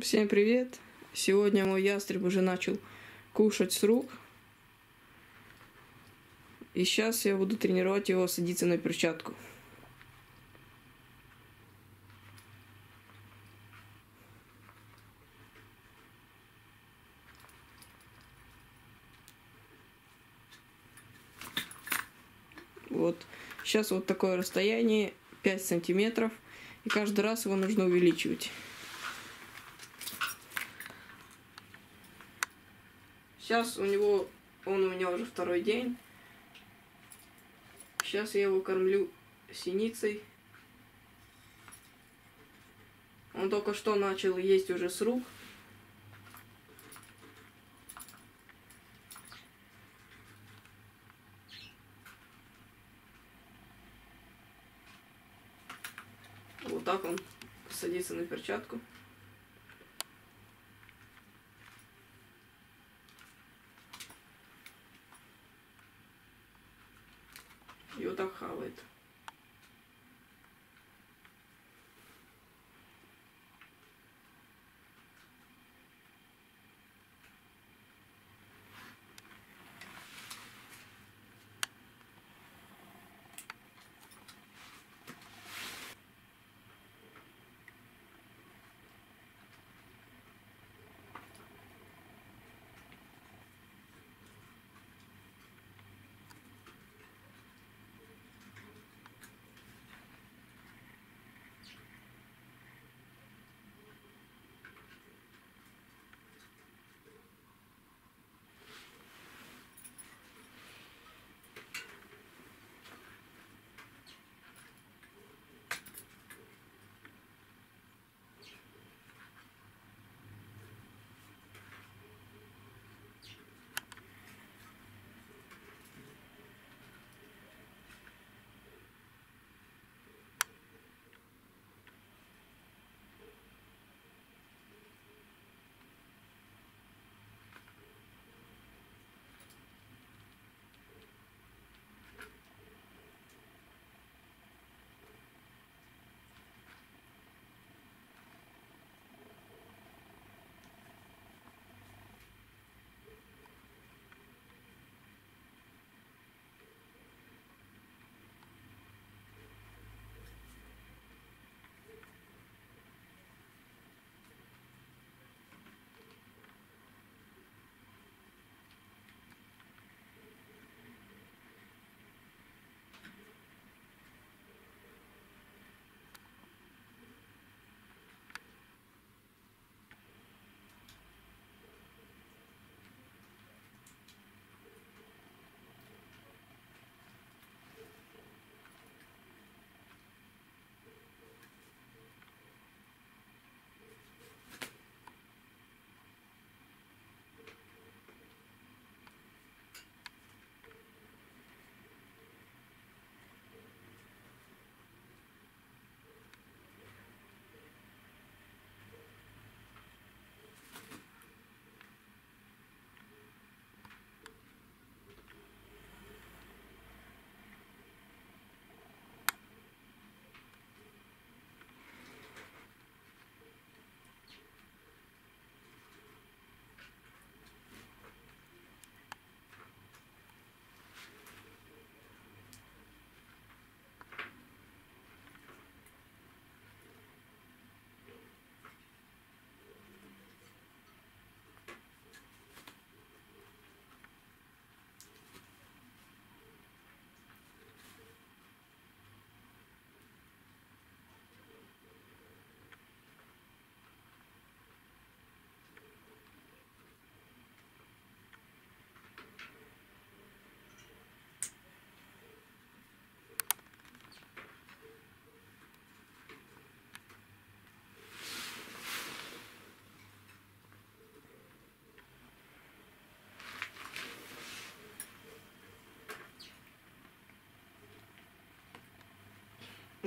Всем привет! Сегодня мой ястреб уже начал кушать с рук. И сейчас я буду тренировать его садиться на перчатку. Вот. Сейчас вот такое расстояние, 5 сантиметров. И каждый раз его нужно увеличивать. Сейчас у него, он у меня уже второй день. Сейчас я его кормлю синицей. Он только что начал есть уже с рук. Вот так он садится на перчатку. Вот так хавает.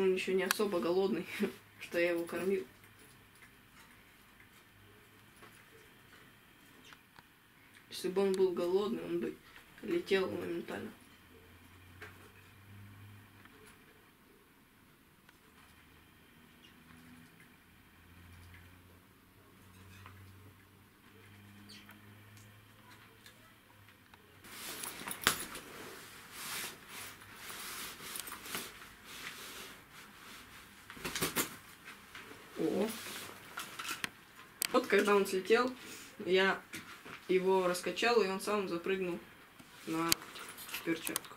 Он еще не особо голодный, что я его кормил. Если бы он был голодный, он бы летел моментально. О. Вот когда он слетел, я его раскачал, и он сам запрыгнул на перчатку.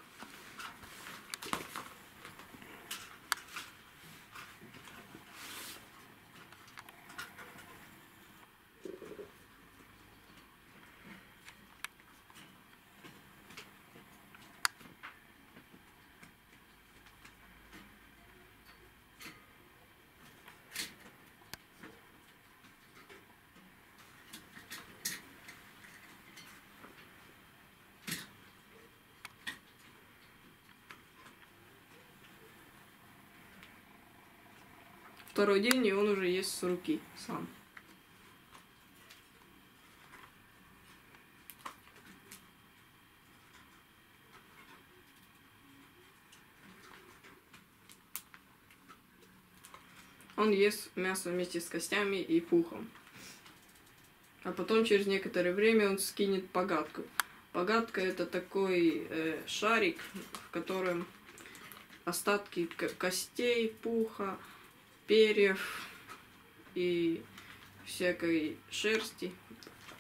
Второй день, и он уже ест с руки сам. Он ест мясо вместе с костями и пухом. А потом через некоторое время он скинет погадку. Погадка это такой э, шарик, в котором остатки костей, пуха, перьев и всякой шерсти.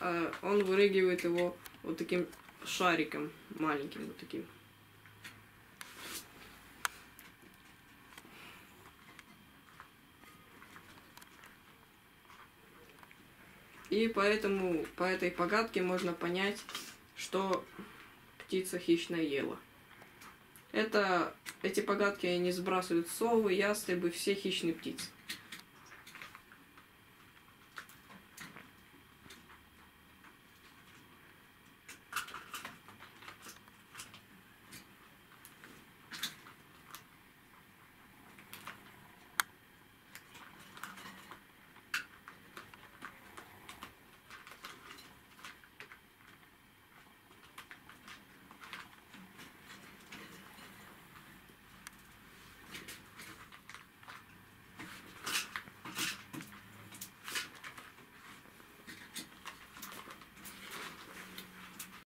А он вырыгивает его вот таким шариком маленьким вот таким. И поэтому по этой погадке можно понять, что птица хищно ела. Это, эти погадки они сбрасывают совы, ястребы, все хищные птицы.